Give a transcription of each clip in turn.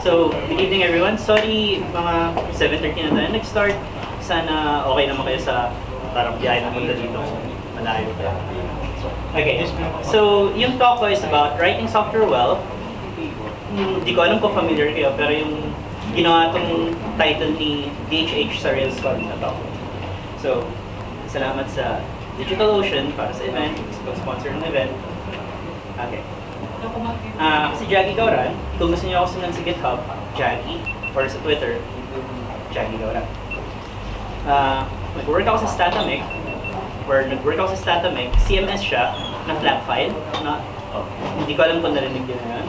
So, good evening everyone. Sorry, mga 7.30 na tayo nag-start. Sana okay naman kayo sa parang biyahe na punta dito. Malayo pa. Okay, so yung talk ko is about writing software well. Hmm, Hindi ko alam kung familiar kayo, pero yung ginawa tong title ni DHH sa Rails Con na talk. So, salamat sa DigitalOcean para sa event, sa sponsor ng event. Okay. Ah, si Jaggy Gauran, kung niyo ako sundan sa GitHub, Jaggy, or sa Twitter, Jaggy Gauran. Ah, nag-work ako sa Statamic, where nag-work ako sa Statamic, CMS siya, na flat file, na, oh, hindi ko alam kung narinig yun na yun.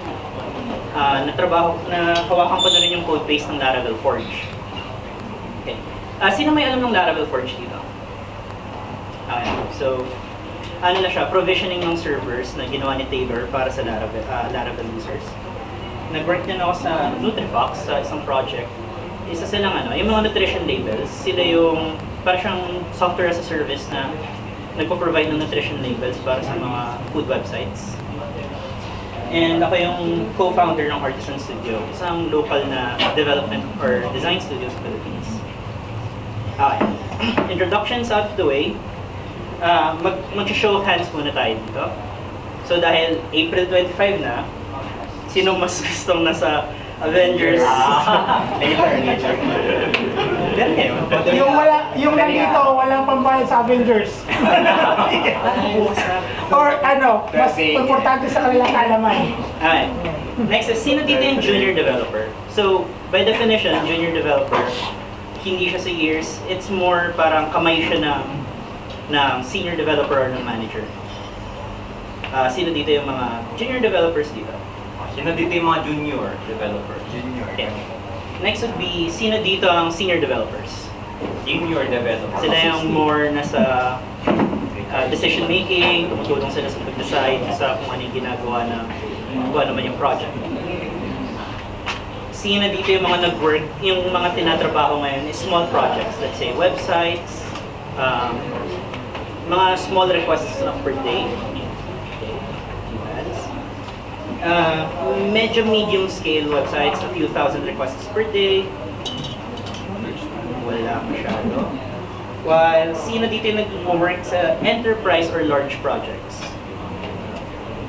Ah, natrabaho, na hawakan ko na rin yung code base ng Laravel Forge. Okay. Ah, sino may alam ng Laravel Forge dito? Okay. So, ano na siya, provisioning ng servers na ginawa ni Taylor para sa Laravel, ah, Laravel users. Nag-work din ako sa Nutrifox, sa isang project. Isa silang ano, yung mga nutrition labels, sila yung para siyang software as a service na nagpo-provide ng nutrition labels para sa mga food websites. And ako yung co-founder ng Artisan Studio, isang local na development or design studio sa Philippines. Okay. Introductions out of the way. Uh, mag mag-show of hands muna tayo dito. So dahil April 25 na, sino mas gustong nasa Avengers? Ganun kayo. Yung wala, yung nandito, walang pambayad sa Avengers. Or ano, mas importante sa kanilang kalaman. Okay. Next is, sino dito yung junior developer? So, by definition, junior developer, hindi siya sa years, it's more parang kamay siya ng, ng senior developer or ng manager. Ah, sino dito yung mga junior developers dito? Sino dito yung mga junior developer? Junior. Okay. Next would be, sino dito ang senior developers? Junior developer. Sila yung more nasa uh, decision making, tumutulong sila sa pag-decide sa kung ano yung ginagawa na kung ano man yung project. Sino dito yung mga nag-work, yung mga tinatrabaho ngayon is small projects, let's say websites, um, mga small requests lang per day. Uh, medyo medium scale websites, a few thousand requests per day. Wala masyado. While sino dito yung nag-work sa enterprise or large projects?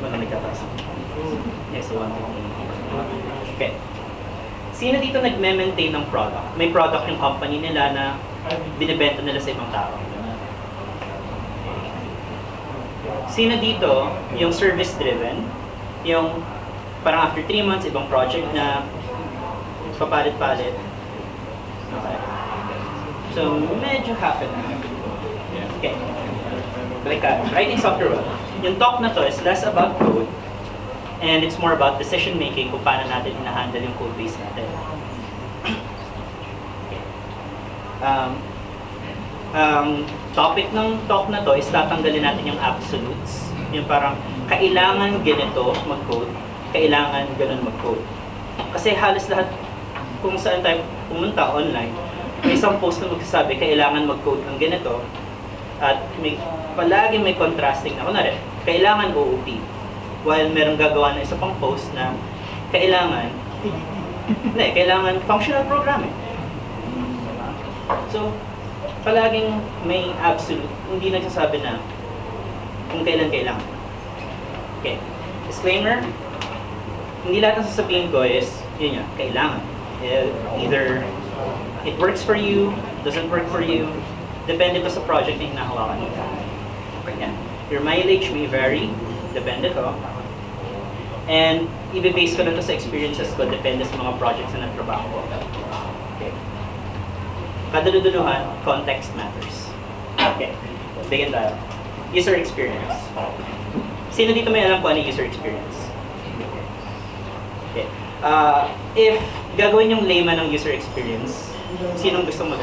Wala nagkatasa. Yes, one. Okay. Sino dito nagme-maintain ng product? May product yung company nila na binibenta nila sa ibang tao. Sino dito yung service-driven? Yung parang after 3 months, ibang project na papalit-palit. Okay. So, medyo half and half. Okay. Like, uh, writing software well. Yung talk na to is less about code and it's more about decision making kung paano natin hinahandle yung code base natin. Okay. Um, um, topic ng talk na to is tatanggalin natin yung absolutes. Yung parang kailangan ganito mag-code, kailangan ganun mag-code. Kasi halos lahat kung saan tayo pumunta online, may isang post na magsasabi kailangan mag-code ng ganito at may palagi may contrasting na kunwari, kailangan OOP while merong gagawa ng isa pang post na kailangan hindi, kailangan functional programming. Diba? So, palaging may absolute, hindi nagsasabi na kung kailan kailangan. Okay. Disclaimer, hindi lahat ng sasabihin ko is, yun yun, kailangan. Eh, Either it works for you, doesn't work for you, depende to sa project na hinahawakan mo. Yan. Your mileage may vary, depende to. And i-base ko na to sa experiences ko, depende sa mga projects na natrabaho ko. Okay. Kaduluduluhan, context matters. Okay. Begin tayo. User experience. Sino dito may alam kung ano yung user experience? Okay. Uh, if gagawin yung layman ng user experience, sinong gusto mag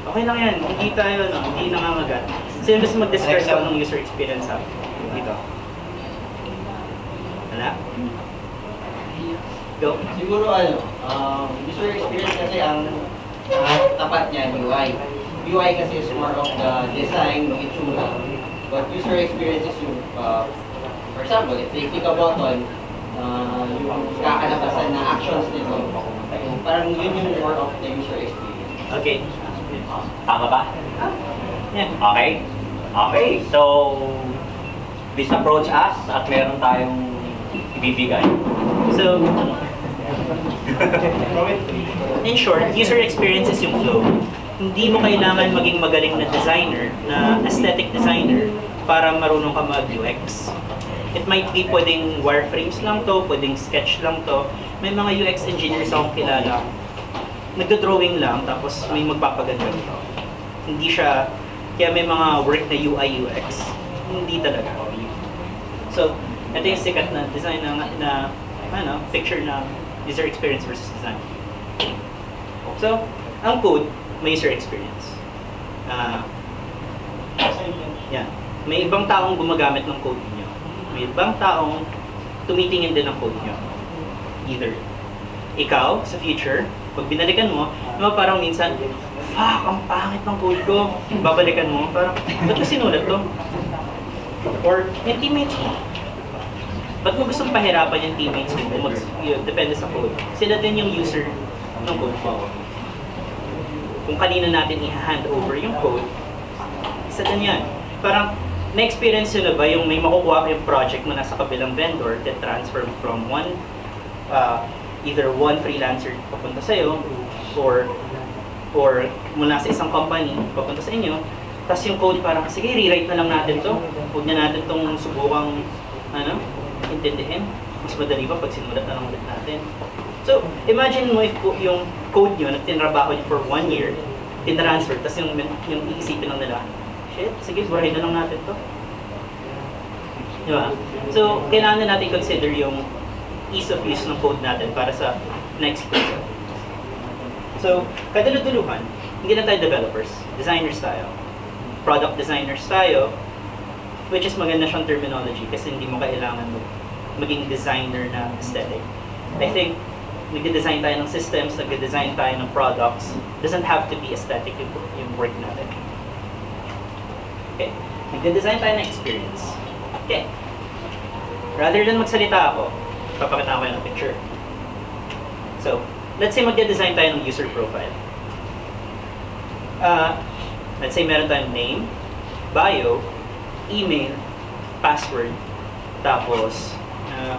Okay lang yan. Hindi tayo, no, hindi nangangagat. Sino gusto mag-describe ko ng user experience ha? Dito. Wala? Go. Siguro ano, um, user experience kasi ang uh, tapat niya UI. UI kasi is more of the design ng itsura. But user experience is yung, uh, for example, if they click a button, uh, yung kakalabasan actions nito. So, parang yun yung more of the user experience. Okay. Tama ba? Yeah. Okay. Okay. So, please approach us at meron tayong ibibigay. So, in short, user experience is yung flow. Hindi mo kailangan maging magaling na designer, na aesthetic designer, para marunong ka mag-UX. It might be pwedeng wireframes lang to, pwedeng sketch lang to. May mga UX engineers akong kilala. Nagdo-drawing lang, tapos may magpapaganda nito. Hindi siya, kaya may mga work na UI UX. Hindi talaga. So, ito yung sikat na design na, na ano, picture na user experience versus design. So, ang code, may user experience. Ah, yan. May ibang taong gumagamit ng code niyo. May ibang taong tumitingin din ng code niyo. Either ikaw, sa future, pag binalikan mo, diba parang minsan, fuck, ang pangit ng code ko. Babalikan mo, parang, ba't mo sinulat to? Or, yung teammates mo, ba't mo gustong pahirapan yung teammates mo? Depende sa code. Sila din yung user ng code. Kung kanino natin i-hand over yung code, isa din yan. Parang, na-experience yun na ba yung may makukuha yung project mo nasa kabilang vendor that transfer from one, uh, either one freelancer papunta sa'yo, or or mula sa isang company papunta sa inyo, tapos yung code parang, sige, rewrite na lang natin to. Huwag na natin tong subukang, ano, intindihin. Mas madali pa pag sinulat na lang ulit natin. So, imagine mo if yung code nyo na tinrabaho nyo for one year, tinransfer, tapos yung, yung iisipin lang nila, shit, sige, burahin na lang natin to. Di ba? So, kailangan na natin consider yung ease of use ng code natin para sa next project. So, kaduluduluhan, hindi na tayo developers, designers tayo. Product designers tayo, which is maganda siyang terminology kasi hindi mo kailangan mag- maging designer na aesthetic. I think, nagde-design tayo ng systems, nagde-design tayo ng products, doesn't have to be aesthetic yung, yung work natin. Okay, nagde-design tayo ng experience. Okay, rather than magsalita ako, papakita ko ng picture. So, let's say magde-design tayo ng user profile. Uh, let's say meron tayong name, bio, email, password, tapos uh,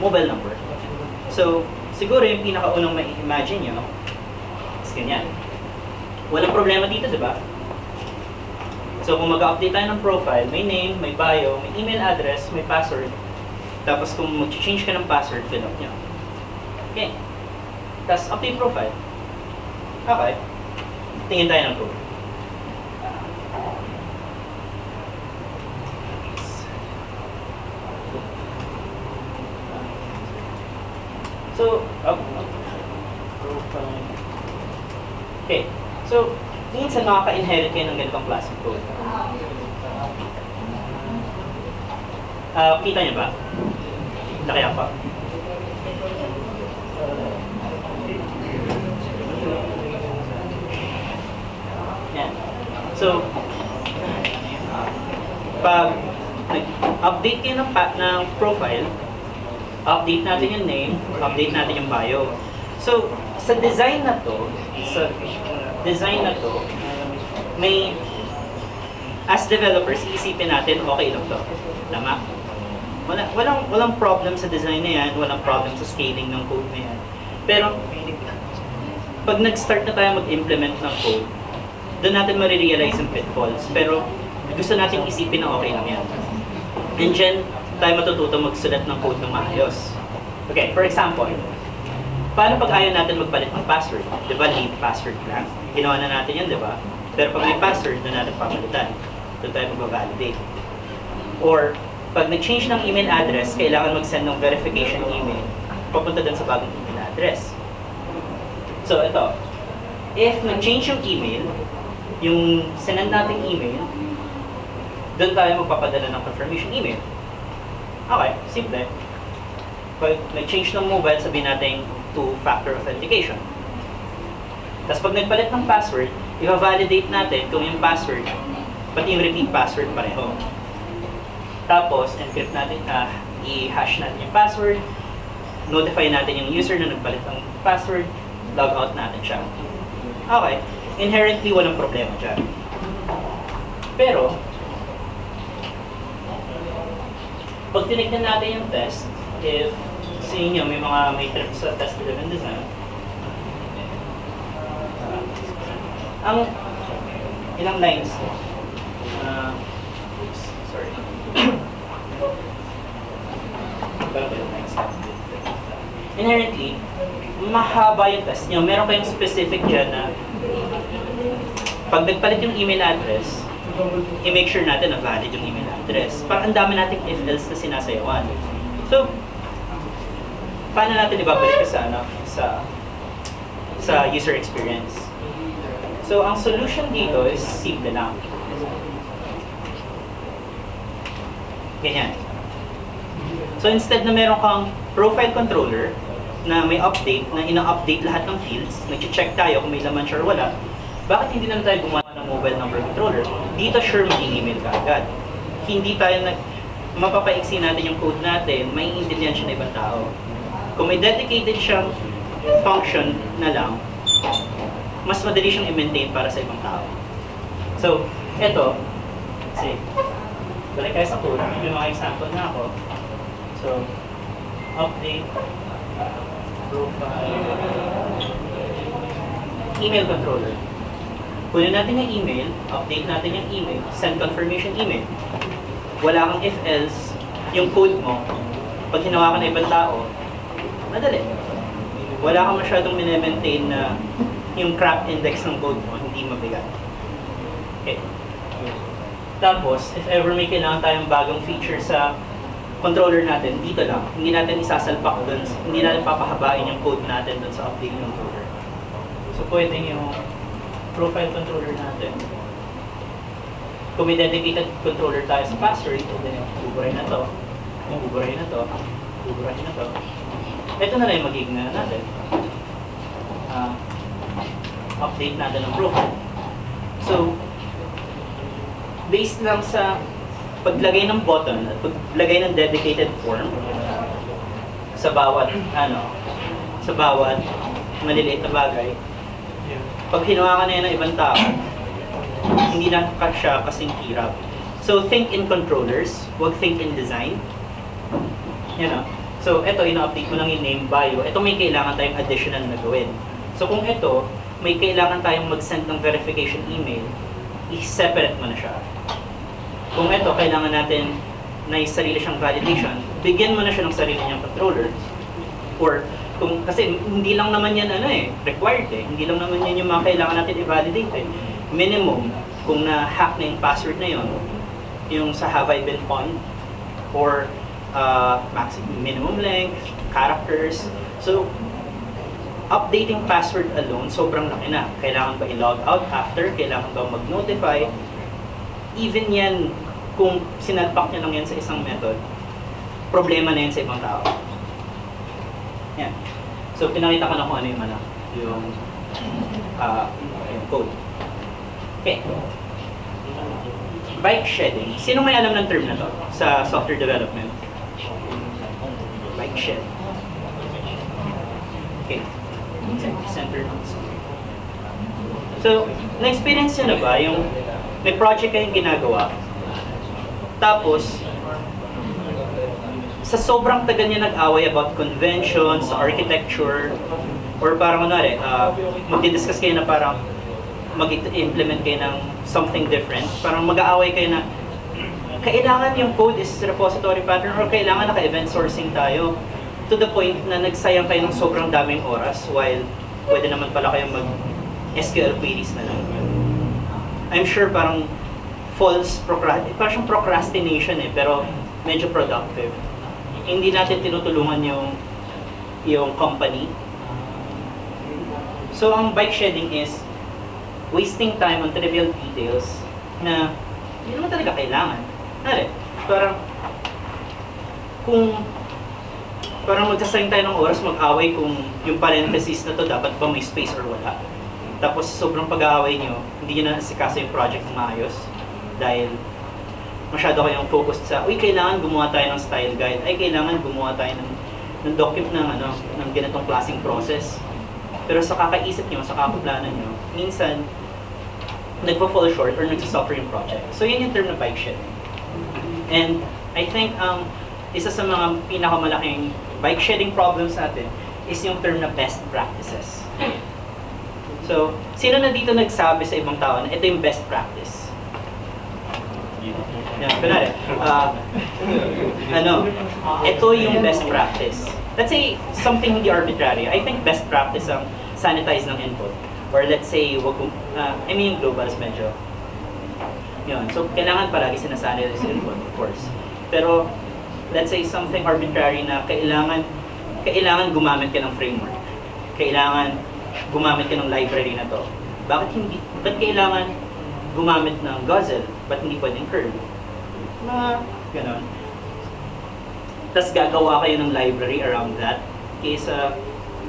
mobile number. So, siguro yung pinakaunang may imagine nyo is ganyan. Walang problema dito, di ba? So, kung mag-update tayo ng profile, may name, may bio, may email address, may password. Tapos kung mag-change ka ng password, fill up nyo. Okay. Tapos, update profile. Okay. Tingin tayo ng code. So, profile. Okay. So, minsan makaka-inherit kayo ng ganitong klaseng code. Ah, kita niyo ba? Kita kaya pa? Yan. So, pag nag-update kayo ng, ng profile, update natin yung name, update natin yung bio. So, sa design na to, sa design na to, may, as developers, iisipin natin, okay lang to. Tama? Wala, walang, walang problem sa design na yan, walang problem sa scaling ng code na yan. Pero, pag nag-start na tayo mag-implement ng code, doon natin marirealize yung pitfalls. Pero, gusto natin isipin na okay lang yan. And dyan, tayo matututo magsulat ng code ng maayos. Okay, for example, paano pag ayaw natin magpalit ng password? Di ba, leave password lang? Ginawa na natin yan, di ba? Pero pag may password, doon natin papalitan. Doon tayo mag-validate. Or, pag nag-change ng email address, kailangan mag-send ng verification email papunta doon sa bagong email address. So, ito. If nag-change yung email, yung sinend nating email, doon tayo magpapadala ng confirmation email. Okay, simple. Pag nag-change ng mobile, sabihin natin two-factor authentication. Tapos pag nagpalit ng password, i-validate natin kung yung password, pati yung repeat password pareho. Tapos, encrypt natin, ah, i-hash natin yung password, notify natin yung user na nagpalit ng password, log out natin siya. Okay, inherently walang problema dyan. Pero, pag tinignan natin yung test, if sa inyo may mga may trip sa test-driven design, uh, ang ilang lines? Uh, oops, sorry. Inherently, mahaba yung test nyo. Meron kayong specific dyan na pag nagpalit yung email address, i-make sure natin na valid yung email address. Parang ang dami nating if-else na sinasayawan. So, paano natin ibabalik sa ano sa sa user experience? So, ang solution dito is simple lang. Ganyan. So, instead na meron kang profile controller na may update, na ina-update lahat ng fields, nag-check tayo kung may laman siya or wala, bakit hindi na tayo gumawa ng mobile number controller? Dito sure mag-email ka agad. Hindi tayo nag mapapaiksi natin yung code natin, may intindihan siya ng ibang tao. Kung may dedicated siyang function na lang, mas madali siyang i-maintain para sa ibang tao. So, eto, kasi, balik tayo sa code, may mga example na ako. So, update, profile, email controller. Kunin natin yung email, update natin yung email, send confirmation email. Wala kang if-else, yung code mo, pag hinawakan ng ibang tao, madali. Wala kang masyadong minemaintain na yung crap index ng code mo, hindi mabigat. Okay. Tapos, if ever may kailangan tayong bagong feature sa controller natin, dito lang. Hindi natin isasalpak dun, hindi natin papahabain yung code natin dun sa update controller. So, pwedeng yung profile controller natin. Kung may dedicated controller tayo sa password, pwede yung buburahin na to, yung buburahin na to, buburahin na to. Ito na lang yung magiging na natin. Ah, update natin ng profile. So, based lang sa paglagay ng button at paglagay ng dedicated form sa bawat ano sa bawat maliliit na bagay pag hinawakan na yan ng ibang tao hindi na ka siya kasing hirap. So think in controllers. Wag think in design. You know so eto ina-update ko lang yung name bio. Ito may kailangan tayong additional na gawin. So kung ito may kailangan tayong mag-send ng verification email i-separate mo na siya. Kung ito, kailangan natin na sarili siyang validation, bigyan mo na siya ng sarili niyang controller. Or, kung, kasi hindi lang naman yan ano eh, required eh. Hindi lang naman yan yung mga kailangan natin i-validate eh. Minimum, kung na-hack na yung password na yun, yung sa have I been on, or uh, maximum minimum length, characters. So, updating password alone, sobrang laki na. Kailangan ba i-log out after? Kailangan ba mag-notify? Even yan, kung sinalpak niya lang yan sa isang method, problema na yan sa ibang tao. Yan. So, pinakita ko na kung ano yung, ano, yung, ah, yung code. Okay. Bike shedding. Sino may alam ng term na to sa software development? Bike shed. Okay. Center. So, na-experience nyo na ba yung may project kayong ginagawa, tapos, sa sobrang tagal niya nag-away about conventions, architecture, or parang kunwari, uh, magdi-discuss kayo na parang mag-implement kayo ng something different, parang mag-aaway kayo na kailangan yung code is repository pattern or kailangan naka-event sourcing tayo to the point na nagsayang kayo ng sobrang daming oras while pwede naman pala kayong mag SQL queries na lang. I'm sure parang false procrastination, parang procrastination eh, pero medyo productive. Hindi natin tinutulungan yung yung company. So ang bike shedding is wasting time on trivial details na hindi naman talaga kailangan. Nari, parang kung parang magsasayang tayo ng oras mag-away kung yung parenthesis na to dapat ba may space or wala. Tapos sobrang pag-aaway nyo, hindi nyo na nasikaso yung project maayos dahil masyado kayong focused sa, uy, kailangan gumawa tayo ng style guide, ay, kailangan gumawa tayo ng ng document ng ano, ng ganitong klaseng process. Pero sa kakaisip nyo, sa kakaplanan nyo, minsan, nagpa-fall short or nagsasuffer yung project. So yun yung term na bike shedding. And I think ang isa sa mga pinakamalaking bike shedding problems natin is yung term na best practices. So, sino na dito nagsabi sa ibang tao na ito yung best practice? Yan, kunwari, ah, ano, ito yung best practice. Let's say, something hindi arbitrary. I think best practice ang sanitize ng input. Or let's say, wag, ah, I mean, globals medyo. Yun. So, kailangan palagi sinasanitize input, of course. Pero, let's say something arbitrary na kailangan kailangan gumamit ka ng framework. Kailangan gumamit ka ng library na to. Bakit hindi? Ba't kailangan gumamit ng Guzzle? Ba't hindi pwedeng curl? Mga ganon. Tapos gagawa kayo ng library around that kaysa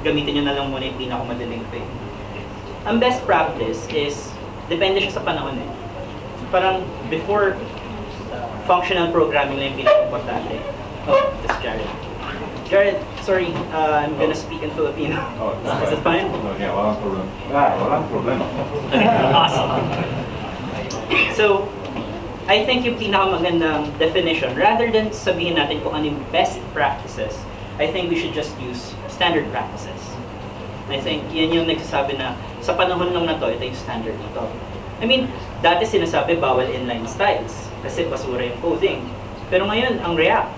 gamitin nyo na lang muna yung pinakamadaling thing. Ang best practice is, depende siya sa panahon eh. Parang before, functional programming lang yung pinaka-importante. Oh, this is Jared. Jared, sorry, uh, I'm gonna speak in Filipino. Oh, Is it fine? No, yeah, walang problema. Ah, walang problema. awesome. So, I think yung pinakamagandang definition, rather than sabihin natin kung ano yung best practices, I think we should just use standard practices. I think yan yung nagsasabi na sa panahon lang na to, ito yung standard na to. I mean, dati sinasabi bawal inline styles kasi basura yung coding. Pero ngayon, ang React,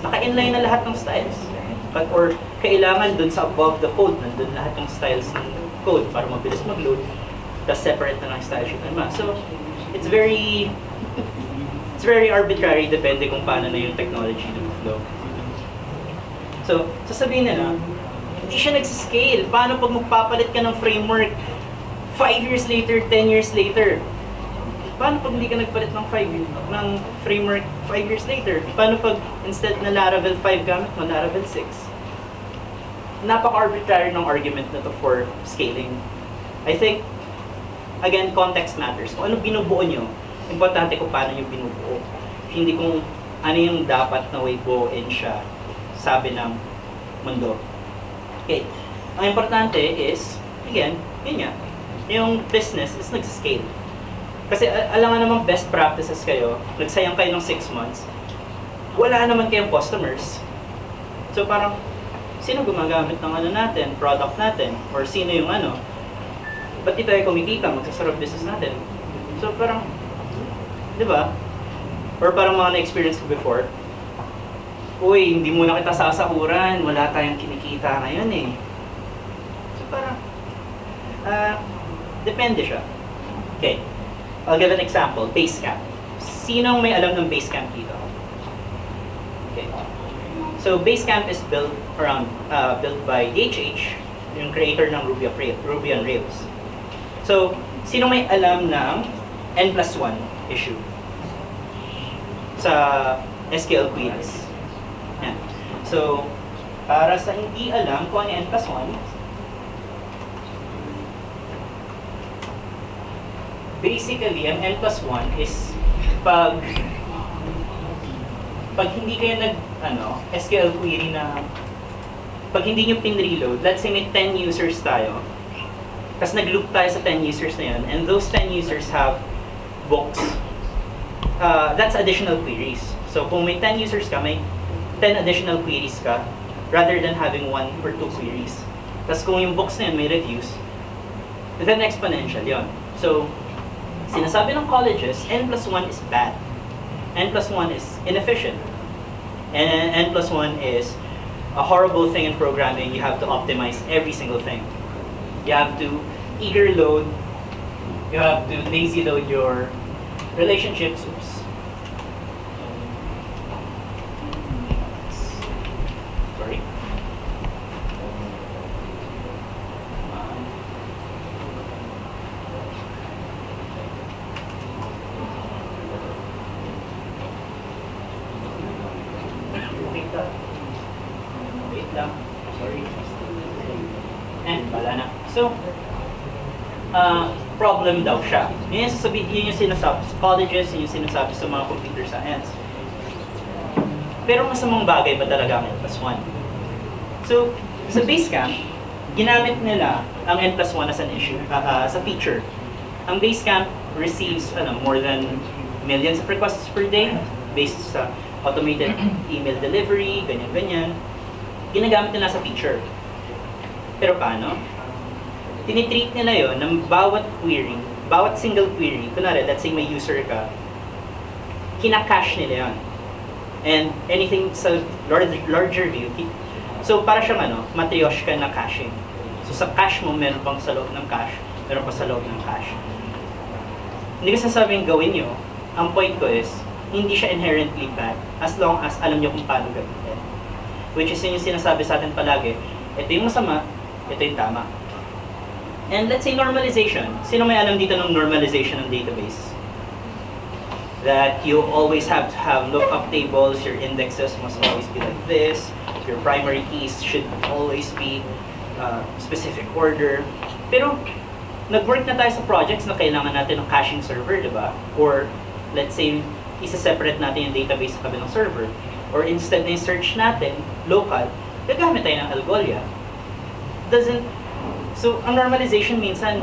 naka-inline na lahat ng styles. But, or kailangan dun sa above the fold, nandun lahat ng styles ng code para mabilis mag-load. Tapos separate na lang style sheet and. So, it's very, it's very arbitrary, depende kung paano na yung technology na flow. So, sasabihin nila, hindi siya nagsiscale. Paano pag magpapalit ka ng framework 5 years later, 10 years later? Paano pag hindi ka nagpalit ng 5 ng framework 5 years later? Paano pag instead na Laravel 5 gamit mo, Laravel 6? Napaka-arbitrary ng argument na to for scaling. I think, again, context matters. Kung ano binubuo nyo, importante kung paano nyo binubuo. Hindi kung ano yung dapat na way buuin siya, sabi ng mundo. Okay. Ang importante is, again, yun nga, yung business is nag-scale. Kasi alam nga naman best practices kayo, nagsayang kayo ng 6 months, wala naman kayong customers. So parang, sino gumagamit ng ano natin, product natin, or sino yung ano, ba't di tayo kumikita, magsasarap business natin. So parang, di ba? Or parang mga na-experience ko before, Uy, hindi muna kita sasahuran, wala tayong kinikita ngayon eh. So parang, ah, depende siya. Okay, I'll give an example, Basecamp. Sinong may alam ng Basecamp dito? Okay. So Basecamp is built around, uh, built by DHH, yung creator ng Ruby, Ruby on Rails. So, sino may alam ng N plus 1 issue sa SQL queries? Yan. So, para sa hindi alam kung ano N plus 1, basically, ang N plus 1 is pag pag hindi kayo nag, ano, SQL query na pag hindi nyo pin-reload, let's say may 10 users tayo, tapos nag-loop tayo sa 10 users na yun, and those 10 users have books, uh, that's additional queries. So kung may 10 users ka, may 10 additional queries ka, rather than having one or two queries. Tapos kung yung books na yun may reviews, then exponential yon. So, sinasabi ng colleges, N plus 1 is bad. N plus 1 is inefficient. And N plus 1 is a horrible thing in programming. You have to optimize every single thing. You have to eager load. You have to lazy load your relationships. Oops. Sorry. Wait lang. Wait lang. Sorry. Eh, wala na. So, uh, problem daw siya. Yun yung, sasabi, yun yung sinasabi sa colleges, yun yung sinasabi sa mga computer science. Pero masamang bagay ba talaga ang N plus 1? So, sa Basecamp, ginamit nila ang N plus 1 as an issue, uh, uh, as a feature. Ang Basecamp receives ano, more than millions of requests per day based sa automated email delivery, ganyan-ganyan. Ginagamit nila sa feature. Pero paano? Tinitreat nila yon ng bawat query, bawat single query, kunwari, let's say may user ka, kina-cache nila yon. And anything sa larger, larger view, so para siyang ano, matryosh ka na caching. So sa cache mo, meron pang sa loob ng cache, meron pa sa loob ng cache. Hindi ko sasabing gawin nyo. Ang point ko is, hindi siya inherently bad as long as alam nyo kung paano gamitin. Which is yun yung sinasabi sa atin palagi, ito yung masama, ito yung tama. And let's say normalization. Sino may alam dito ng normalization ng database? That you always have to have lookup tables, your indexes must always be like this, your primary keys should always be uh, specific order. Pero nag-work na tayo sa projects na kailangan natin ng caching server, di ba? Or let's say, isa-separate natin yung database sa kabilang server. Or instead na search natin, local, gagamit tayo ng Algolia. Doesn't, so ang normalization minsan,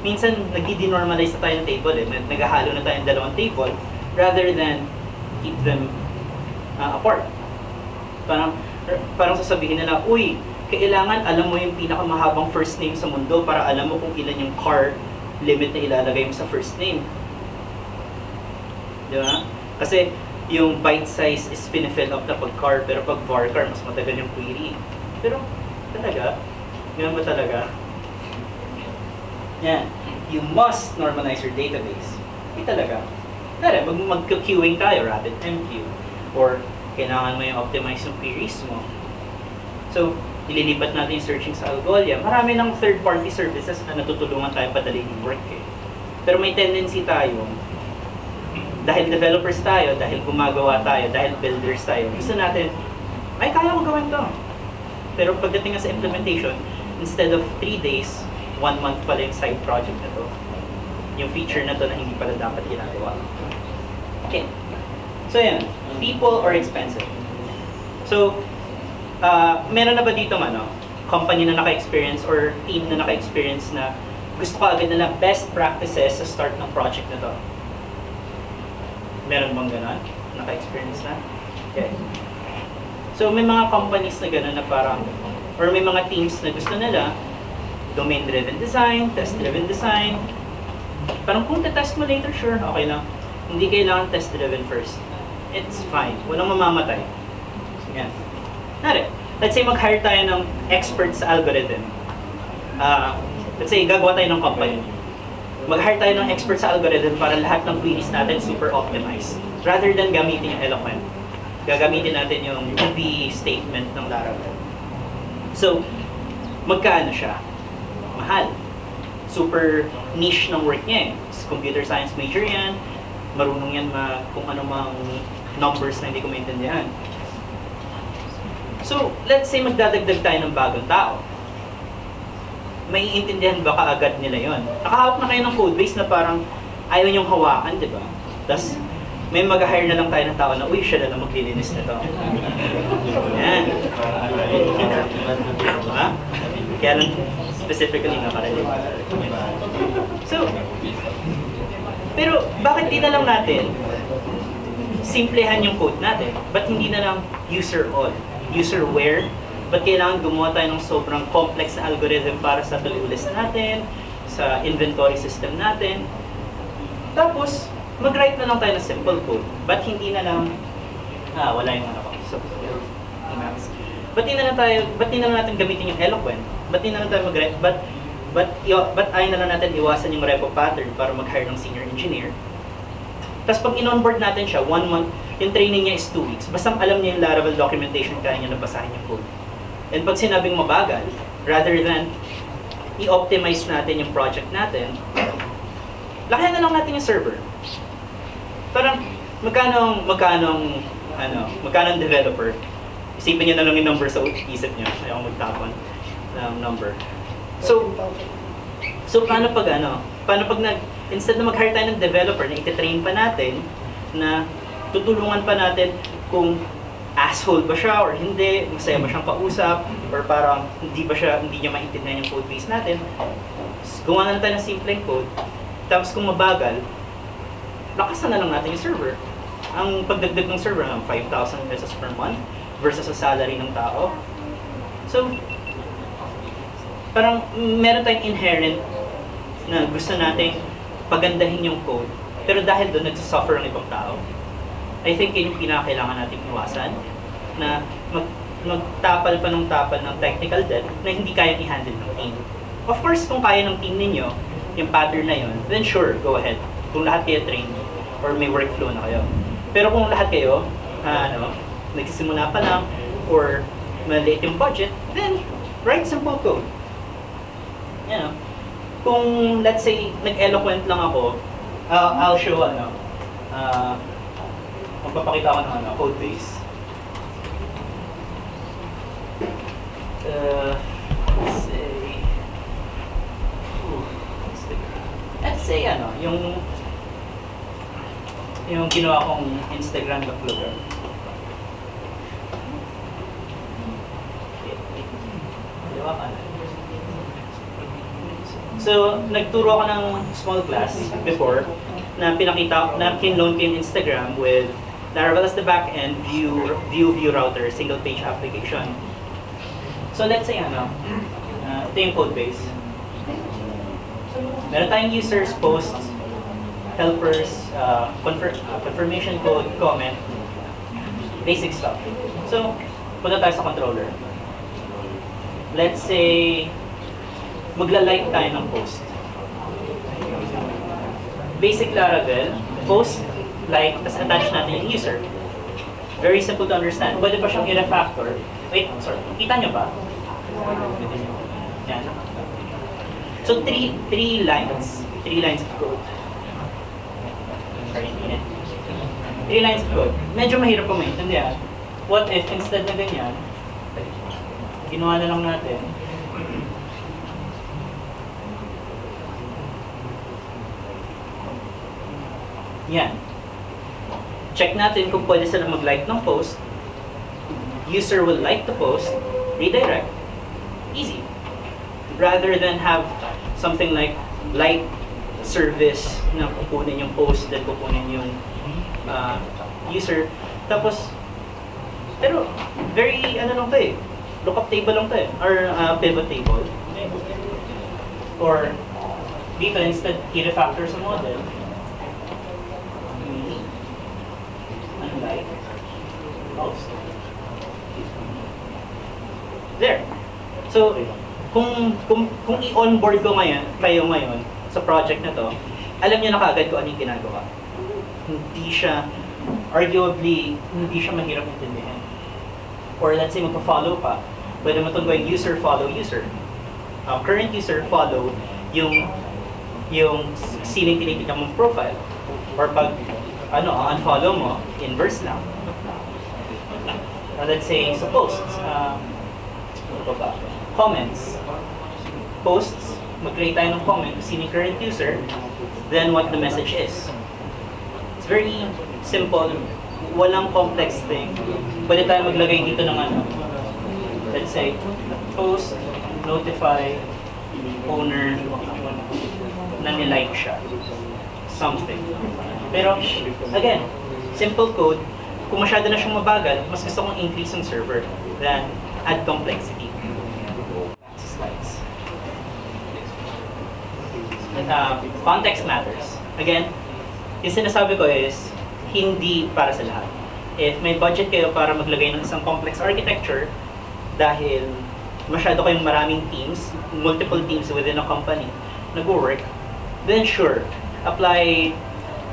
minsan nag-denormalize na tayo ng table eh. Nag- Naghahalo na tayo ng dalawang table rather than keep them uh, apart. Parang, parang sasabihin nila, uy, kailangan alam mo yung pinakamahabang first name sa mundo para alam mo kung ilan yung car limit na ilalagay mo sa first name. Di ba? Kasi yung byte size is pinifill up na pag car, pero pag varchar, mas matagal yung query. Pero, talaga? Ganun ba talaga? Yan. You must normalize your database. Hindi talaga. Tara, mag mag-queuing tayo, rapid MQ. Or, kailangan mo yung optimize yung queries mo. So, ililipat natin yung searching sa Algolia. Marami ng third-party services na natutulungan tayo padali yung work eh. Pero may tendency tayo, dahil developers tayo, dahil gumagawa tayo, dahil builders tayo, gusto natin, ay, kaya ko gawin to. Pero pagdating sa implementation, instead of 3 days, 1 month pala yung side project na to. Yung feature na to na hindi pala dapat ginagawa. Okay. So yan, people or expensive. So, uh, meron na ba dito ano, company na naka-experience or team na naka-experience na gusto ko agad na lang best practices sa start ng project na to? Meron bang gano'n? Naka-experience na? Okay. So may mga companies na gano'n na parang, or may mga teams na gusto nila, domain-driven design, test-driven design. Parang kung test mo later, sure, okay lang. Hindi kailangan test-driven first. It's fine. Walang mamamatay. Yan. Nari, let's say mag-hire tayo ng expert sa algorithm. Ah, let's say gagawa tayo ng company. Mag-hire tayo ng expert sa algorithm para lahat ng queries natin super optimized. Rather than gamitin yung Eloquent, gagamitin natin yung EB statement ng Laravel. So, magkano siya? Mahal. Super niche ng work niya eh. Computer science major yan. Marunong yan ma kung ano mang numbers na hindi ko maintindihan. So, let's say magdadagdag tayo ng bagong tao. May intindihan ba kaagad nila yon? Nakahawak na kayo ng code base na parang ayaw niyong hawakan, di ba? Tapos, may mag-hire na lang tayo ng tao na, uy, siya na lang maglilinis na to. Yan. Ha? Kaya lang, specifically nakarelate. So, pero bakit di na lang natin simplehan yung code natin? Ba't hindi na lang user all? User where? Ba't kailangan gumawa tayo ng sobrang complex na algorithm para sa to-do list natin, sa inventory system natin? Tapos, mag-write na lang tayo ng simple code. Ba't hindi na lang, ah, wala yung ano ko. So, maps. Ba't di na lang tayo, ba't di na lang natin gamitin yung Eloquent? Ba't di na lang tayo mag-write, ba't, iwa- ba't ayaw na lang natin iwasan yung repo pattern para mag-hire ng senior engineer? Tapos pag in-onboard natin siya, one month, yung training niya is two weeks. Basta alam niya yung Laravel documentation, kaya niya nabasahin yung code. And pag sinabing mabagal, rather than i-optimize natin yung project natin, lakayan na lang natin yung server. Parang, magkano, magkano, ano, magkano developer? Isipin niyo na lang yung number sa isip niyo. Ayaw magtapon ng number. So, So paano pag ano, paano pag nag, instead na mag-hire tayo ng developer na ititrain pa natin, na tutulungan pa natin kung asshole ba siya or hindi, masaya ba siyang kausap, or parang hindi ba siya, hindi niya maintindihan yung code base natin. Gumawa na tayo ng simpleng code, tapos kung mabagal, lakasan na lang natin yung server. Ang pagdagdag ng server, ng 5,000 pesos per month versus sa salary ng tao. So, parang meron tayong inherent na gusto nating pagandahin yung code. Pero dahil doon, nagsasuffer ang ibang tao. I think yun yung pinakailangan nating iwasan na mag magtapal pa ng tapal ng technical debt na hindi kaya i-handle ng team. Of course, kung kaya ng team ninyo, yung pattern na yun, then sure, go ahead. Kung lahat kayo trained or may workflow na kayo. Pero kung lahat kayo, ah, ano, nagsisimula pa lang or maliit yung budget, then write simple code. You kung let's say nag-eloquent lang ako, uh, I'll show ano, uh, magpapakita ko ng ano, code base. Uh, let's say, Ooh, let's say ano, yung yung ginawa kong Instagram vlogger. Diba? So, nagturo ako ng small class before na pinakita, na kinloan ko yung Instagram with Laravel as the backend, view, view, view router, single page application. So, let's say ano, uh, ito yung code base. Meron tayong users, posts, helpers, uh, confirm, uh, confirmation code, comment, basic stuff. So, punta tayo sa controller. Let's say, magla-like tayo ng post. Basic Laravel, post, like, tapos attach natin yung user. Very simple to understand. Pwede pa siyang i-refactor. Wait, sorry. Kita nyo ba? Yan. So, three, three lines. Three lines of code. Sorry, hindi. Three lines code. Medyo mahirap pa maintindihan. What if instead na ganyan, ginawa na lang natin, yan. Check natin kung pwede sila mag-like ng post. User will like the post, redirect. Easy. Rather than have something like like service na kukunin yung post, then kukunin yung uh, user. Tapos, pero very ano lang to eh, lookup table lang to eh, or uh, pivot table. Or dito instead i-refactor sa model. Unlike post. There. So, kung kung kung i-onboard ko ngayon, kayo ngayon sa project na to, alam niyo na kaagad kung ano yung ginagawa. Hindi siya, arguably, hindi siya mahirap intindihan. Or let's say magpa-follow pa, pwede mo itong gawing user follow user. Uh, current user follow yung yung sining tinitignan mong profile. Or pag ano, unfollow mo, inverse lang. Uh, let's say sa posts, uh, ano ba? Comments. Posts, mag-create tayo ng comment, sino yung current user, then what the message is. Very simple, walang complex thing. Pwede tayo maglagay dito ng ano, let's say, post, notify, owner, na nilike siya. Something. Pero, again, simple code, kung masyado na siyang mabagal, mas gusto kong increase yung server than add complexity. Slides. And, uh, context matters. Again, yung sinasabi ko is, hindi para sa lahat. If may budget kayo para maglagay ng isang complex architecture, dahil masyado kayong maraming teams, multiple teams within a company, nag-work, then sure, apply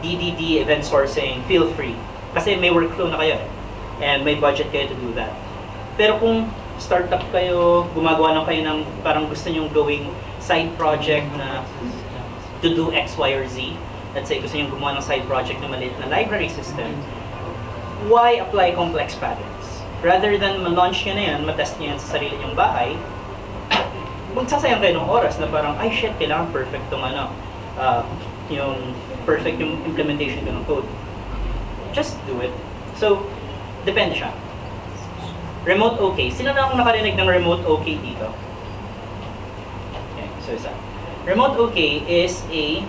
DDD, event sourcing, feel free. Kasi may workflow na kayo eh. And may budget kayo to do that. Pero kung startup kayo, gumagawa lang kayo ng parang gusto nyong gawing side project na to do X, Y, or Z. Let's say gusto nyong gumawa ng side project na maliit na library system. Why apply complex patterns? Rather than ma-launch nyo na yan, matest nyo yan sa sarili nyong bahay, magsasayang kayo ng oras na parang, ay shit, kailangan perfect tong ano, uh, yung perfect yung implementation ko ng code. Just do it. So, depende siya. Remote OK. Sino na ang nakarinig ng remote OK dito? Okay, so isa. Remote OK is a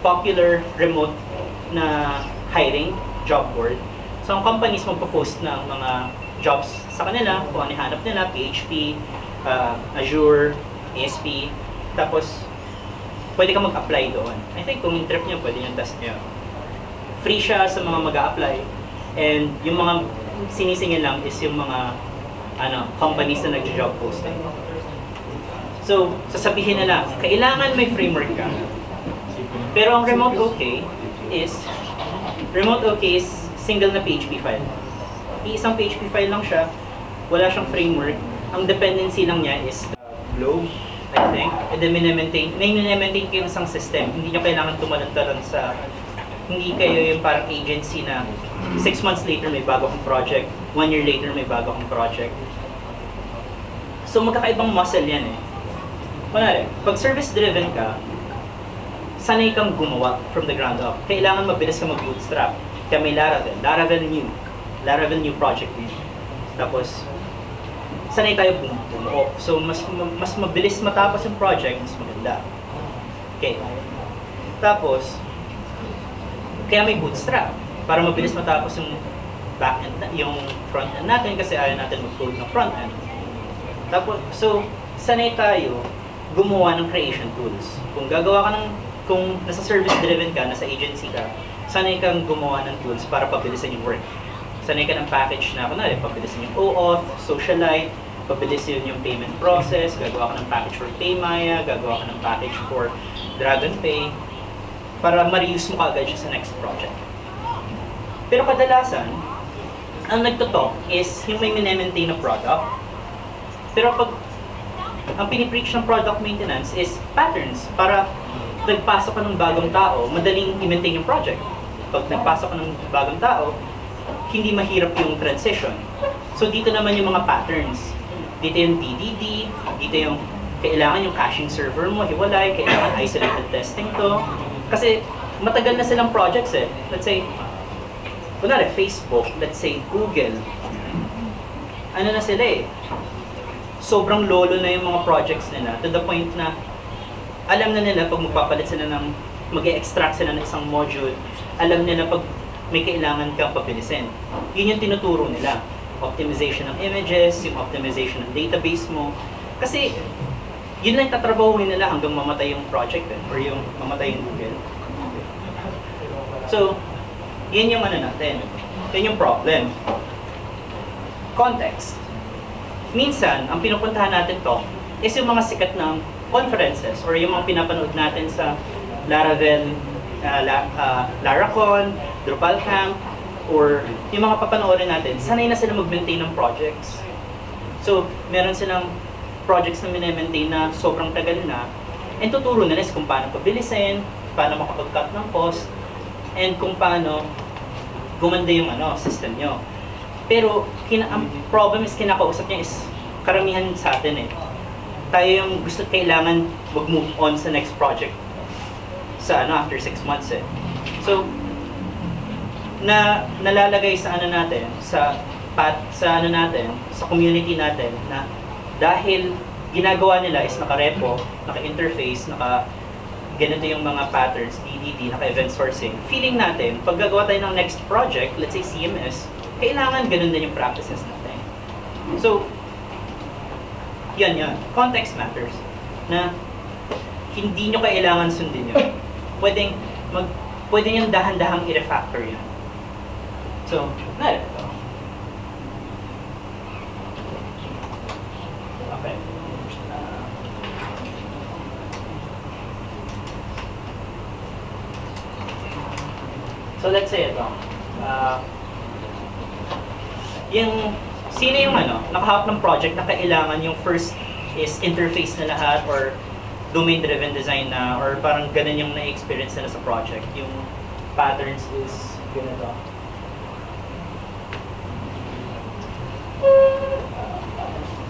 popular remote na hiring job board. So ang companies magpo-post ng mga jobs sa kanila, kung ano hanap nila, PHP, uh, Azure, ASP, tapos pwede ka mag-apply doon. I think kung trip nyo, pwede yung test nyo. Free siya sa mga mag apply and yung mga sinisingil lang is yung mga ano, companies na nagjo-job posting. So, sasabihin na lang, kailangan may framework ka. Pero ang remote OK is, remote OK is single na PHP file. Iisang PHP file lang siya, wala siyang framework. Ang dependency lang niya is uh, Globe, I think. And then minemaintain, may minemaintain kayo isang system. Hindi nyo kailangan tumalon-talon sa, hindi kayo yung parang agency na six months later may bago kong project, one year later may bago kong project. So magkakaibang muscle yan eh. Kunwari, pag service-driven ka, sanay kang gumawa from the ground up. Kailangan mabilis ka mag-bootstrap. Kaya may Laravel. Laravel new. Laravel new project new. Tapos, sanay tayo bum- bumuo. So, mas mas mabilis matapos yung project, mas maganda. Okay. Tapos, kaya may bootstrap. Para mabilis matapos yung back end, na- yung front end natin kasi ayaw natin mag-code ng front end. Tapos, so, sanay tayo gumawa ng creation tools. Kung gagawa ka ng, kung nasa service driven ka, nasa agency ka, sanay kang gumawa ng tools para pabilisan yung work. Sanay ka ng package na, kunwari, pabilisan yung OAuth, Socialite, pabilisin yung payment process, gagawa ka ng package for Paymaya, gagawa ka ng package for DragonPay, para ma-reuse mo kaagad siya sa next project. Pero kadalasan, ang nagtotalk is yung may minemaintain na product, pero pag ang pinipreach ng product maintenance is patterns para nagpasok ka ng bagong tao, madaling i-maintain yung project. Pag nagpasok ka ng bagong tao, hindi mahirap yung transition. So dito naman yung mga patterns. Dito yung DDD, dito yung kailangan yung caching server mo, hiwalay, kailangan isolated testing to. Kasi matagal na silang projects eh. Let's say, kunwari Facebook, let's say Google, ano na sila eh, sobrang lolo na yung mga projects nila to the point na alam na nila pag magpapalit sila ng mag extract sila ng isang module, alam nila pag may kailangan kang pabilisin. Yun yung tinuturo nila. Optimization ng images, yung optimization ng database mo. Kasi yun lang tatrabahuin nila hanggang mamatay yung project eh, or yung mamatay yung Google. So, yun yung ano natin. Yun yung problem. Context minsan, ang pinupuntahan natin to is yung mga sikat ng conferences or yung mga pinapanood natin sa Laravel, uh, La, uh, LaraCon, DrupalCamp, or yung mga papanoorin natin, sanay na sila mag-maintain ng projects. So, meron silang projects na minemaintain na sobrang tagal na, and tuturo nila is kung paano pabilisin, paano makapag-cut ng cost, and kung paano gumanda yung ano, system nyo. Pero kina ang problem is kinakausap niya is karamihan sa atin eh. Tayo yung gusto kailangan mag-move on sa next project sa ano after six months eh. So na nalalagay sa ano natin sa pat sa ano natin sa community natin na dahil ginagawa nila is naka-repo, naka-interface, naka ganito yung mga patterns, DDD, naka-event sourcing. Feeling natin, pag gagawa tayo ng next project, let's say CMS, kailangan ganun din yung practices natin. So, yan yan. Context matters. Na hindi nyo kailangan sundin yun. Pwedeng, mag, pwede nyo dahan-dahang i-refactor yan. So, narito. Okay. Uh, so, let's say ito. Uh, yung sino yung ano, nakahawak ng project na kailangan yung first is interface na lahat or domain-driven design na or parang ganun yung na-experience nila sa project. Yung patterns is ganito.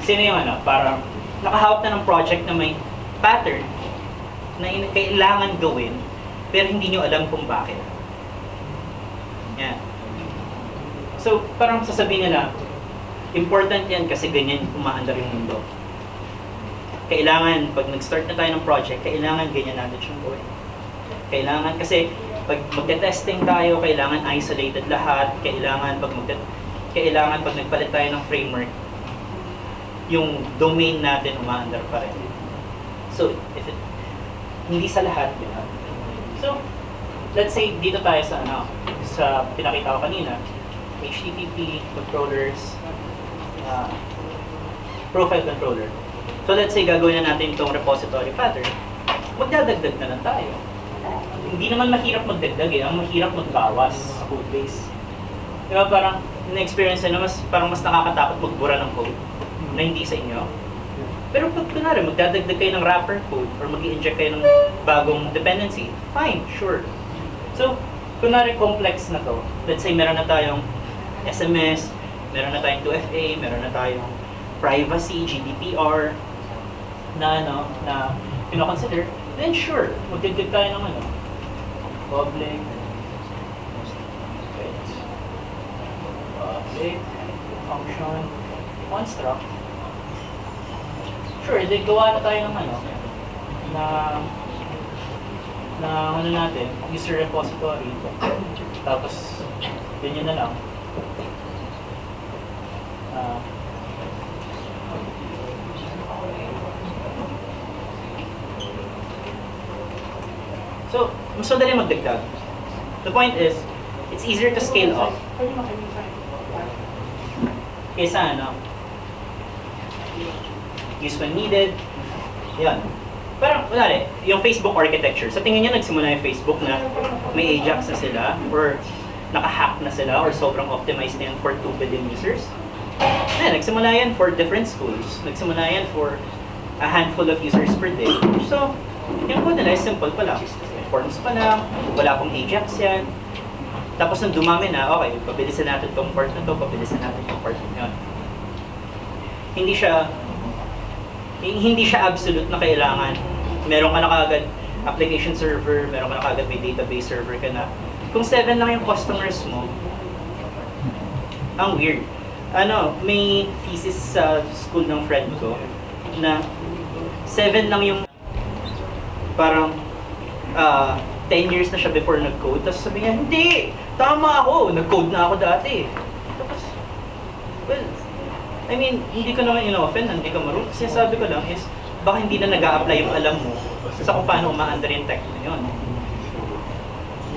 Sino yung ano, parang nakahawak na ng project na may pattern na kailangan gawin pero hindi nyo alam kung bakit. Yan. So, parang sasabihin nila, Important yan kasi ganyan umaandar yung mundo. Kailangan, pag nag-start na tayo ng project, kailangan ganyan natin siyang gawin. Kailangan kasi pag magte-testing tayo, kailangan isolated lahat, kailangan pag magte kailangan pag nagpalit tayo ng framework, yung domain natin umaandar pa rin. So, if it, hindi sa lahat, ba? So, let's say dito tayo sa ano, sa pinakita ko kanina, HTTP controllers, uh, profile controller. So let's say gagawin na natin itong repository pattern, magdadagdag na lang tayo. Hindi naman mahirap magdagdag eh, ang mahirap magbawas sa code base. Di ba parang, na-experience na mas, parang mas nakakatakot magbura ng code na hindi sa inyo. Pero pag kunwari, magdadagdag kayo ng wrapper code or mag inject kayo ng bagong dependency, fine, sure. So, kunwari complex na to, let's say meron na tayong SMS, meron na tayong 2FA, meron na tayong privacy, GDPR, na ano, na pinoconsider, then sure, magdagdag tayo ng ano, public, public, function, construct, sure, then gawa na tayo ng ano, na na ano natin, user repository. Tapos, yun na lang. So, mas madali magdagdag. The point is, it's easier to scale up kaysa ano, use when needed. Yan. Parang, kunwari, yung Facebook architecture, sa tingin niyo nagsimula yung Facebook na may Ajax na sila, or naka-hack na sila, or sobrang optimized na yan for 2 billion users? Ayan, nagsimula yan for different schools. Nagsimula yan for a handful of users per day. So, yung code nila is simple pa lang. Forms pa lang, wala pong Ajax yan. Tapos nung dumami na, okay, pabilisan natin tong part na to, pabilisan natin tong part na yun. Hindi siya hindi siya absolute na kailangan. Meron ka na kagad application server, meron ka na kagad may database server ka na. Kung 7 lang yung customers mo, ang weird. Ano, may thesis sa school ng friend ko na 7 lang yung parang ah 10 years na siya before nag-code. Tapos sabi niya, hindi! Tama ako! Nag-code na ako dati. Tapos, well, I mean, hindi ko naman in-offend, hindi ka marunong. Sinasabi ko lang is, baka hindi na nag apply yung alam mo sa kung paano umaandar yung tech na yun.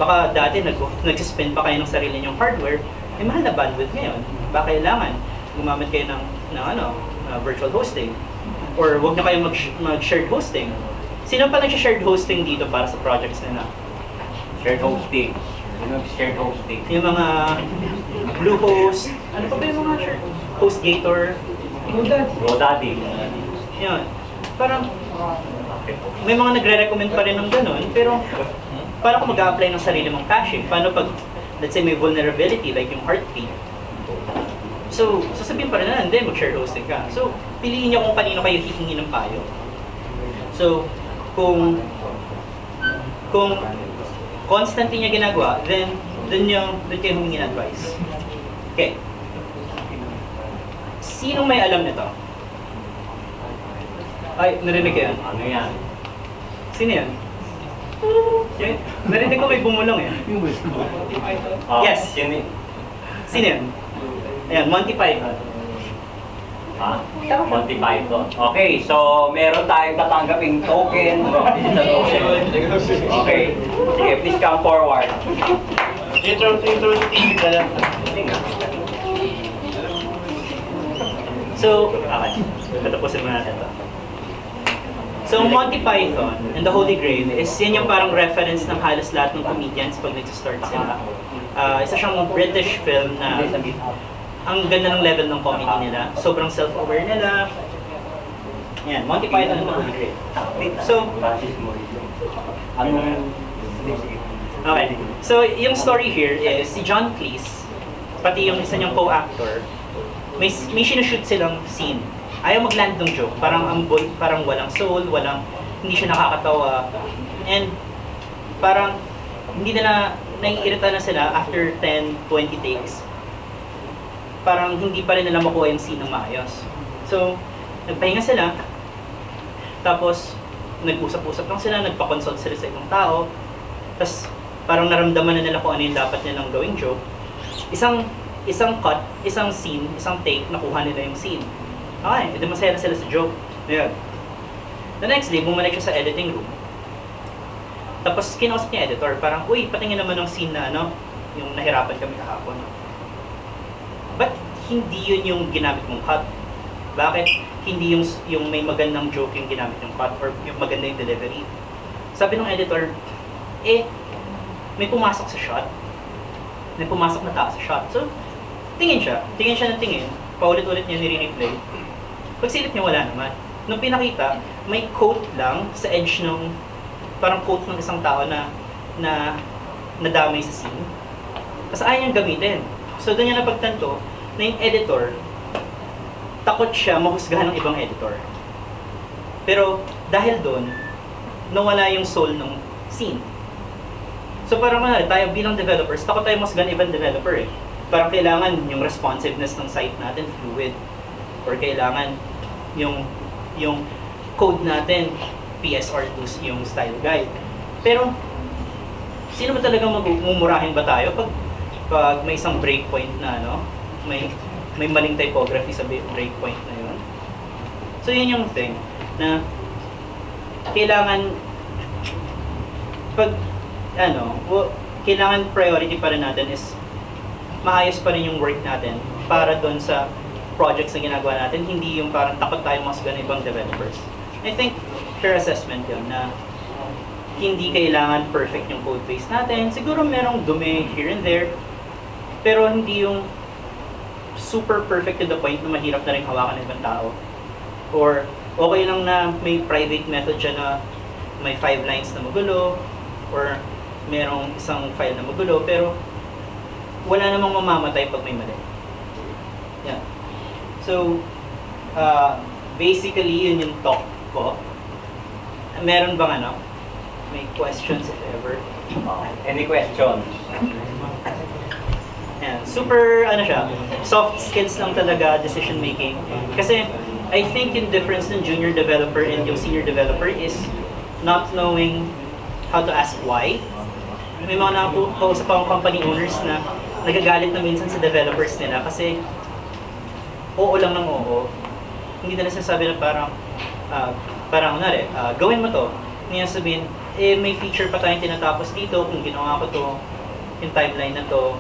Baka dati nag nag-spend pa kayo ng sarili niyong hardware, eh mahal na bandwidth ngayon. Baka kailangan gumamit kayo ng, ng ano, uh, virtual hosting. Or wag na kayo mag, mag-shared hosting. Sino pa nag-shared hosting dito para sa projects nila? Shared hosting. Ano yung shared hosting? Yung mga Bluehost, ano pa ba yung mga shared HostGator, GoDaddy. Yun. Parang, may mga nagre-recommend pa rin ng ganun, pero paano kung mag-a-apply ng sarili mong caching? Paano pag, let's say may vulnerability, like yung heartbeat, So, sasabihin pa rin na, hindi, mag-share hosting ka. So, piliin niyo kung kanino kayo hihingi ng payo. So, kung kung constantly niya ginagawa, then dun yung dun kayo humingi ng advice. Okay. Sino may alam nito? Ay, narinig ko yan. Ano yan? Sino yan? Yung- Narinig ko may bumulong eh. Ah, Yes. Yun eh. Sino yan? Ayan, Monty Python. Ha? Monty Python. Okay, so meron tayong tatanggaping token. Digital token. Okay. Sige, please come forward. Intro, intro TV ka lang. So, okay. Patapusin mo natin ito. So, Monty Python and the Holy Grail is yan yung parang reference ng halos lahat ng comedians pag nag-start sila. Ah, isa siyang British film na ang ganda ng level ng comedy nila. Sobrang self-aware nila. Yan, Monty Python and the Holy Grail. So. Okay. So, yung story here is si John Cleese, pati yung isa niyang co-actor, may, may sinushoot silang scene. Ayaw mag-land ng joke. Parang ang boy, parang walang soul, walang, hindi siya nakakatawa. And parang hindi na, naiirita na sila after 10, 20 takes. parang hindi pa rin nila makuha yung scene ng maayos. So, nagpahinga sila, tapos nag-usap-usap lang sila, nagpa-consult sila sa ibang tao, tapos parang naramdaman na nila kung ano yung dapat nilang gawing joke. Isang isang cut, isang scene, isang take, nakuha nila yung scene. Okay, edi masaya na sila sa joke. Ayan. The next day, bumalik siya sa editing room. Tapos kinausap niya editor, parang, uy, patingin naman ng scene na ano, yung nahirapan kami kahapon. Ba't hindi yun yung ginamit mong cut? Bakit hindi yung, yung may magandang joke yung ginamit yung cut or yung maganda yung delivery? Sabi ng editor, eh, may pumasok sa shot. May pumasok na tao sa shot. So, tingin siya. Tingin siya ng tingin. Paulit-ulit niya nire-replay. Pagsilip niya, wala naman. Nung pinakita, may quote lang sa edge ng, parang quote ng isang tao na, na nadamay sa scene. Tapos ayaw niyang gamitin. So doon niya napagtanto na yung editor, takot siya mahusgahan ng ibang editor. Pero dahil doon, nawala yung soul ng scene. So parang mangyari, tayo bilang developers, takot tayo mahusgahan ibang developer eh. Parang kailangan yung responsiveness ng site natin fluid. Or kailangan yung yung code natin PSR2 yung style guide. Pero sino ba talagang magmumurahin ba tayo pag pag may isang breakpoint na ano, may may maling typography sa breakpoint na yun. So yun yung thing na kailangan pag ano, kailangan priority pa rin natin is maayos pa rin yung work natin para doon sa projects na ginagawa natin, hindi yung parang takot tayo mas ng ibang developers. I think fair assessment yun na hindi kailangan perfect yung code base natin. Siguro merong dumi here and there, pero hindi yung super perfect to the point na mahirap na rin hawakan ng ibang tao. Or okay lang na may private method siya na may five lines na magulo, or merong isang file na magulo, pero wala namang mamamatay pag may mali. Yeah. So, uh, basically, yun yung talk ko. Meron bang ano? May questions if ever? Oh, any questions? Yan. Super, ano siya, soft skills lang talaga, decision making. Kasi, I think yung difference ng junior developer and yung senior developer is not knowing how to ask why. May mga nakakausap akong company owners na nagagalit na minsan sa developers nila kasi oo lang ng oo. Hindi na nasasabi na parang, uh, parang kunwari, uh, gawin mo to. Hindi sabihin, eh may feature pa tayong tinatapos dito, kung ginawa ko to, yung timeline na to,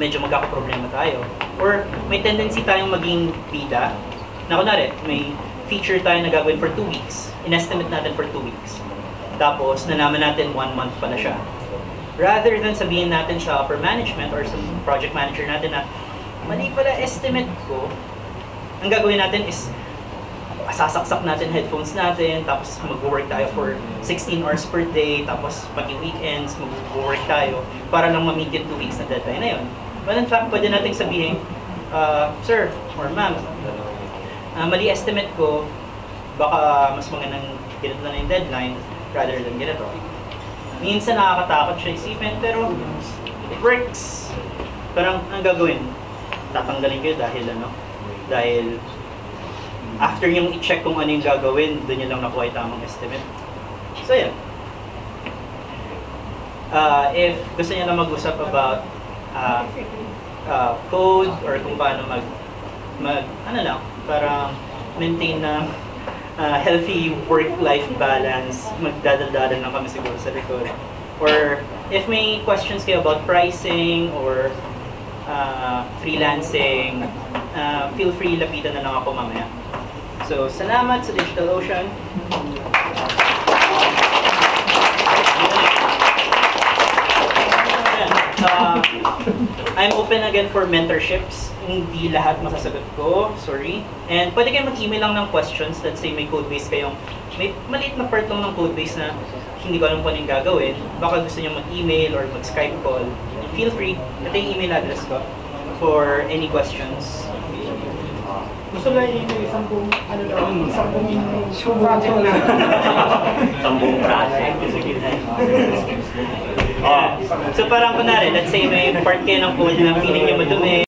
medyo magkakaproblema tayo. Or may tendency tayong maging bida, na kunwari, may feature tayo na gagawin for 2 weeks. In-estimate natin for 2 weeks. Tapos, nalaman natin 1 month pala siya. Rather than sabihin natin sa upper management or sa project manager natin na mali pala estimate ko, ang gagawin natin is sasaksak natin headphones natin, tapos mag-work tayo for 16 hours per day, tapos pati weekends, mag-work tayo para lang ma-meet yung 2 weeks na deadline na yun. But in fact, pwede natin sabihin, uh, Sir or Ma'am, uh, mali estimate ko, baka mas magandang ganito na yung deadline rather than ganito. Minsan nakakatakot siya isipin, pero it works. Parang ang gagawin, tatanggalin kayo dahil ano, dahil after yung i-check kung ano yung gagawin, doon nyo lang nakuha yung tamang estimate. So yan. Uh, if gusto niyo na mag-usap about uh, uh, code or kung paano mag, mag ano lang, parang maintain na uh, healthy work-life balance, magdadaldalan lang kami siguro sa likod. Or if may questions kayo about pricing or uh, freelancing, uh, feel free lapitan na lang ako mamaya. So, salamat sa DigitalOcean. Uh, I'm open again for mentorships. Hindi lahat masasagot ko, sorry. And pwede kayo mag-email lang ng questions. Let's say may code base kayong, may maliit na part lang ng code base na hindi ko alam kung anong gagawin. Baka gusto niyo mag-email or mag-Skype call. Feel free. Ito yung email address ko for any questions. Gusto lang yung isang buong, ano lang, isang buong project na. Sambong project. Oh. So parang kunwari, let's say may part kayo ng code na feeling niyo madumi,